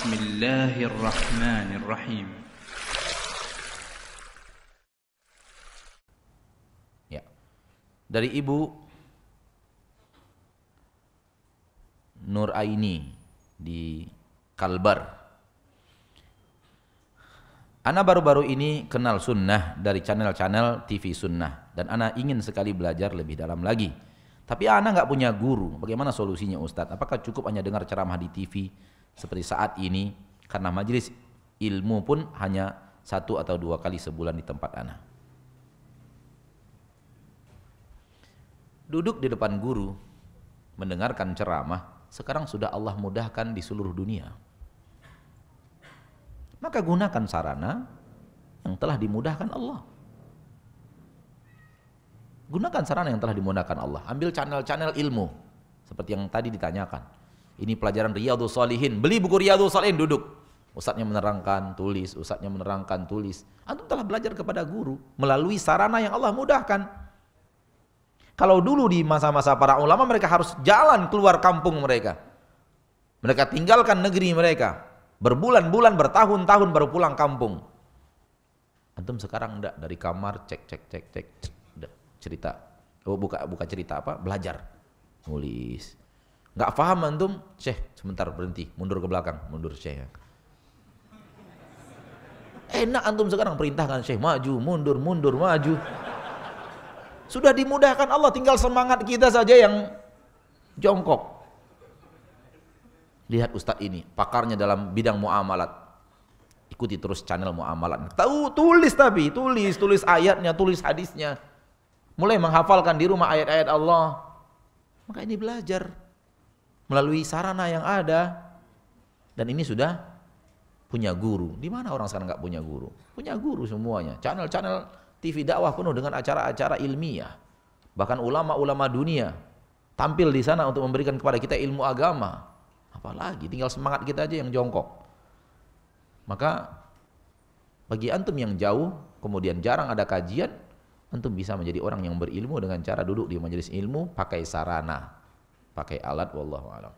بسم الله الرحمن الرحيم Ya. Dari Ibu Nur Aini di Kalbar. Ana baru-baru ini kenal sunnah dari channel-channel TV sunnah dan Ana ingin sekali belajar lebih dalam lagi. Tapi Ana nggak punya guru. Bagaimana solusinya Ustadz? Apakah cukup hanya dengar ceramah di TV seperti saat ini? Karena majelis ilmu pun hanya satu atau dua kali sebulan di tempat Ana. Duduk di depan guru, mendengarkan ceramah, sekarang sudah Allah mudahkan di seluruh dunia. Maka gunakan sarana yang telah dimudahkan Allah. Gunakan sarana yang telah dimudahkan Allah. Ambil channel-channel ilmu. Seperti yang tadi ditanyakan. Ini pelajaran Riyadhus Salihin. Beli buku Riyadhus Salihin, duduk. Ustadznya menerangkan, tulis. Ustadznya menerangkan, tulis. Antum telah belajar kepada guru. Melalui sarana yang Allah mudahkan. Kalau dulu di masa-masa para ulama mereka harus jalan keluar kampung mereka. Mereka tinggalkan negeri mereka. Berbulan-bulan, bertahun-tahun baru pulang kampung. Antum sekarang enggak dari kamar cek cek cek cek, cek cerita. Oh buka buka cerita apa? Belajar. Nulis. Enggak paham antum? Syekh, sebentar berhenti, mundur ke belakang, mundur Syekh. Enak antum sekarang perintahkan Syekh maju, mundur, mundur, maju. Sudah dimudahkan Allah, tinggal semangat kita saja yang jongkok. Lihat Ustadz ini, pakarnya dalam bidang muamalat. Ikuti terus channel muamalat. Tahu tulis tapi, tulis, tulis ayatnya, tulis hadisnya. Mulai menghafalkan di rumah ayat-ayat Allah. Maka ini belajar melalui sarana yang ada. Dan ini sudah punya guru. Di mana orang sekarang nggak punya guru? Punya guru semuanya. Channel-channel TV dakwah penuh dengan acara-acara ilmiah. Bahkan ulama-ulama dunia tampil di sana untuk memberikan kepada kita ilmu agama. Apalagi tinggal semangat kita aja yang jongkok. Maka bagi antum yang jauh, kemudian jarang ada kajian, antum bisa menjadi orang yang berilmu dengan cara duduk di majelis ilmu pakai sarana, pakai alat wallahu a'lam.